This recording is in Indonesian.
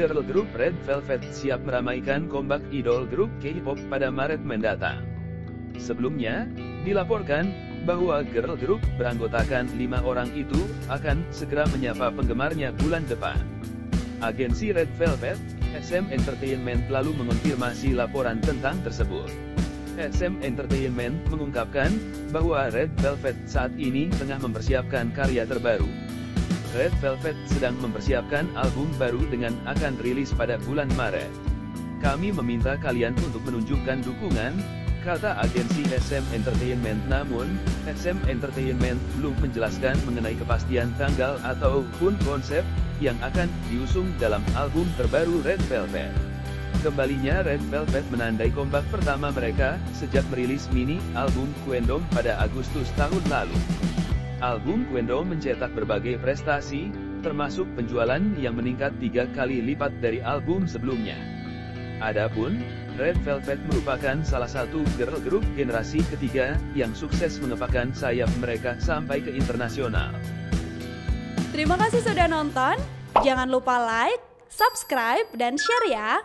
girl group Red Velvet siap meramaikan comeback idol grup K-pop pada Maret mendatang. Sebelumnya, dilaporkan bahwa girl group beranggotakan lima orang itu akan segera menyapa penggemarnya bulan depan. Agensi Red Velvet, SM Entertainment lalu mengonfirmasi laporan tentang tersebut. SM Entertainment mengungkapkan bahwa Red Velvet saat ini tengah mempersiapkan karya terbaru. Red Velvet sedang mempersiapkan album baru dengan akan rilis pada bulan Maret. Kami meminta kalian untuk menunjukkan dukungan, kata agensi SM Entertainment namun, SM Entertainment belum menjelaskan mengenai kepastian tanggal ataupun konsep yang akan diusung dalam album terbaru Red Velvet. Kembalinya Red Velvet menandai comeback pertama mereka, sejak merilis mini album Quendom pada Agustus tahun lalu. Album Quendo mencetak berbagai prestasi, termasuk penjualan yang meningkat tiga kali lipat dari album sebelumnya. Adapun, Red Velvet merupakan salah satu girl group generasi ketiga yang sukses mengepakkan sayap mereka sampai ke internasional. Terima kasih sudah nonton. Jangan lupa like, subscribe, dan share ya.